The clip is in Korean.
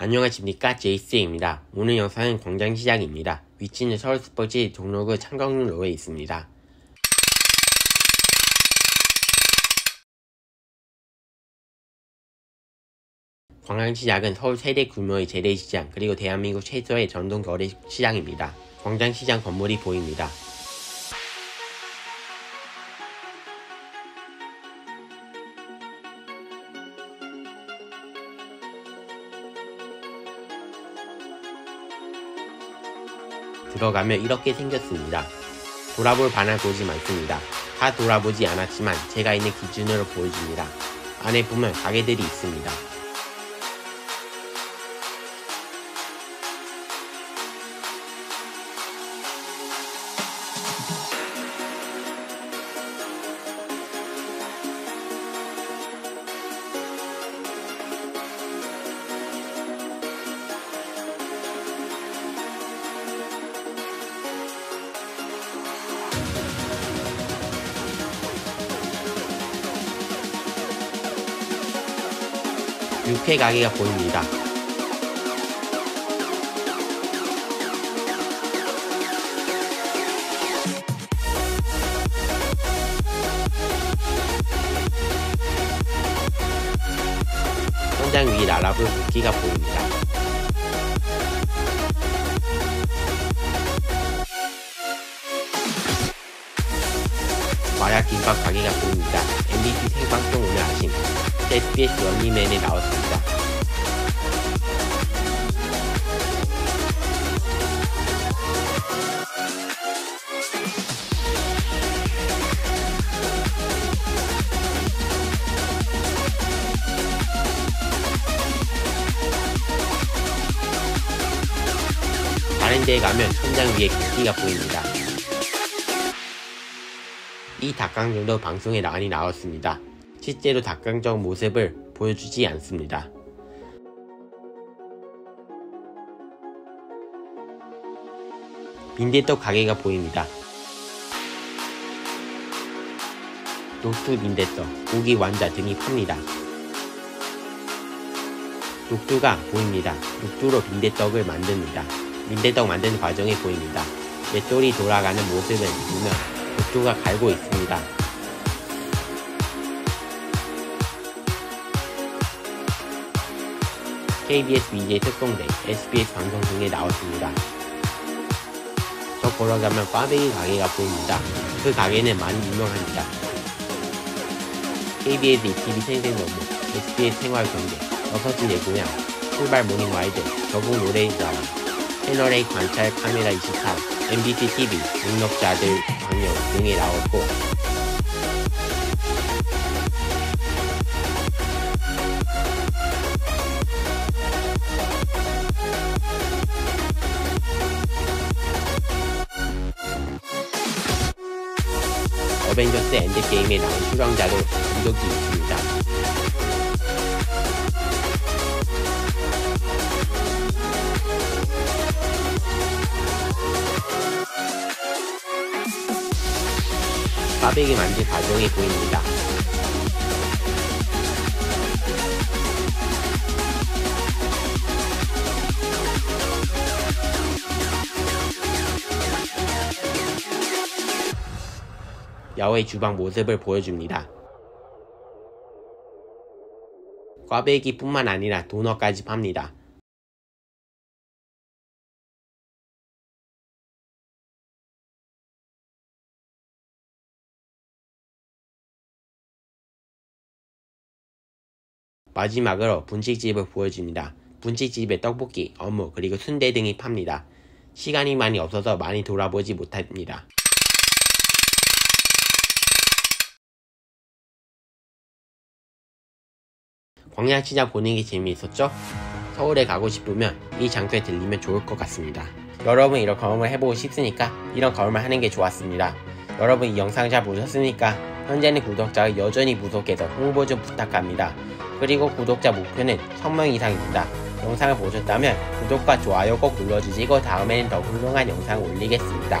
안녕하십니까 제이스입니다. 오늘 영상은 광장 시장입니다. 위치는 서울 스포츠 종로구 창경로에 있습니다. 광장시장은 서울 최대 규모의 재래시장 그리고 대한민국 최초의 전동 거래 시장입니다. 광장시장 건물이 보입니다. 들어가면 이렇게 생겼습니다. 돌아볼 반할 곳이 많습니다. 다 돌아보지 않았지만 제가 있는 기준으로 보여줍니다. 안에 보면 가게들이 있습니다. 육회 가게가 보입니다. 천장 위 라라브 국기가 보입니다. 마약 김밥 가게가 보입니다. MBC 생방송 오늘 아침 SBS 런닝맨에 나왔습니다. 다른 데에 가면 천장 위에 국기가 보입니다. 이 닭강정도 방송에 많이 나왔습니다. 실제로 닭강정 모습을 보여주지 않습니다. 빈대떡 가게가 보입니다. 녹두 빈대떡, 고기 완자 등이 팝니다. 녹두가 보입니다. 녹두로 빈대떡을 만듭니다. 빈대떡 만드는 과정이 보입니다. 맷돌이 돌아가는 모습을 보면 녹두가 갈고 있습니다. KBS VJ 특공대, SBS 방송 등에 나왔습니다. 더 걸어가면 꽈배기 가게가 보입니다. 그 가게는 많이 유명합니다. KBS 2TV 생생정보, SBS 생활경제, 6시 내 고향, 출발 모닝 와이드, 적응 노래 드라마, 채널A 관찰 카메라 24, MBC TV, 능력자들 방영 등에 나왔고 어벤져스 엔드게임에 나온 수령자로 이력이 있습니다. 꽈배기 만든 과정이 보입니다. 야외 주방 모습을 보여줍니다. 꽈배기 뿐만 아니라 도넛까지 팝니다. 마지막으로 분식집을 보여줍니다. 분식집에 떡볶이, 어묵, 그리고 순대 등이 팝니다. 시간이 많이 없어서 많이 돌아보지 못합니다. 광양시장 보는 게 재미있었죠? 서울에 가고 싶으면 이 장소에 들리면 좋을 것 같습니다. 여러분 이런 경험을 해보고 싶으니까 이런 경험을 하는 게 좋았습니다. 여러분 이 영상 잘 보셨으니까 현재는 구독자가 여전히 부족해서 홍보 좀 부탁합니다. 그리고 구독자 목표는 1000명 이상입니다. 영상을 보셨다면 구독과 좋아요 꼭 눌러주시고 다음에는 더 훌륭한 영상 올리겠습니다.